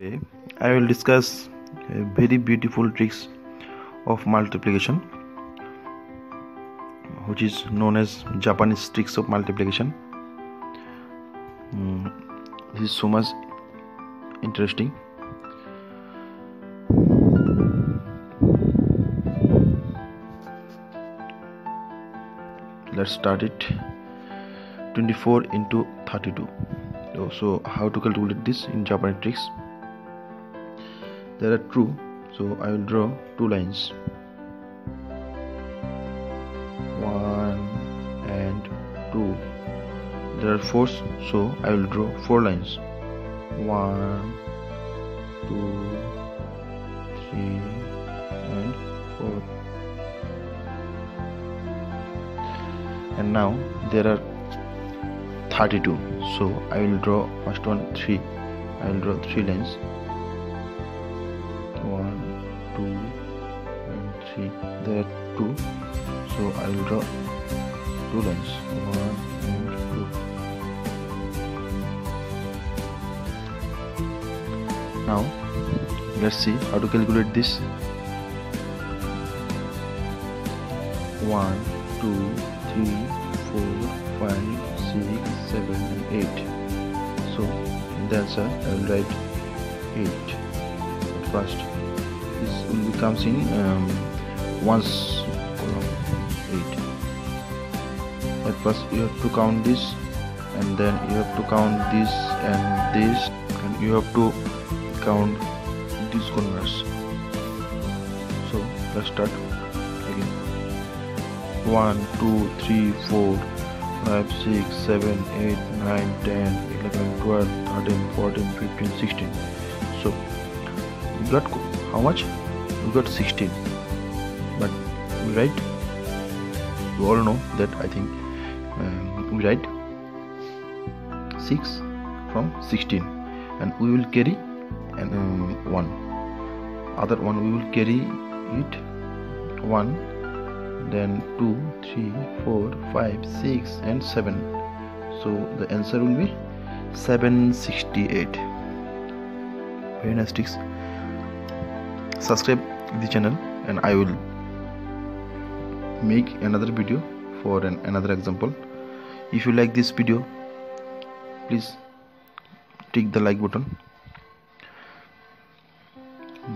Today, I will discuss a very beautiful tricks of multiplication, which is known as Japanese tricks of multiplication. Mm, this is so much interesting. Let's start it. 24 into 32. So, so how to calculate this in Japanese tricks? There are two so I will draw two lines. One and two. There are four so I will draw four lines. One two three and four. And now there are 32 so I will draw first one 3 I will draw 3 lines one two and three. There are two. So I will draw two lines. One and two. Now let's see how to calculate this. One two three four five six seven and eight. So in the answer I will write eight first. This comes in um, once column 8 at first you have to count this and then you have to count this and this and you have to count these corners so let's start again. 1 2 3 4 5 6 7 8 9 10 11 12 13 14 15 16 so we got how much? We got 16 but we write you all know that i think um, we write 6 from 16 and we will carry and um, one. Other one we will carry it one then two three four five six and seven. So the answer will be 768 very nice tricks subscribe the channel and i will make another video for an, another example if you like this video please click the like button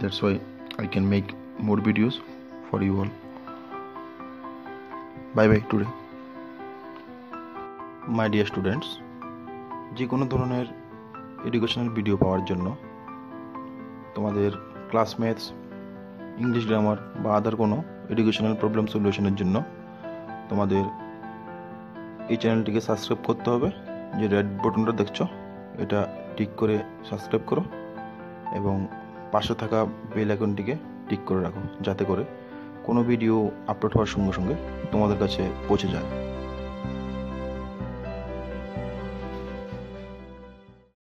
that's why i can make more videos for you all bye bye today my dear students যে কোনো ধরনের educational video পাওয়ার জন্য তোমাদের class maths English grammar বা আদার কোনো educational problem সলিউশনের জন্য তোমাদের এই চ্যানেলটিকে সাবস্ক্রাইব করতে হবে। যে রেড বটনটা দেখছ, এটা টিক করে সাবস্ক্রাইব করো এবং পাশে থাকা বেল আইকনটিকে টিক করে রাখো, যাতে করে কোনো ভিডিও আপলোড হওয়ার সঙ্গে সঙ্গে তোমাদের কাছে পৌঁছে যায়।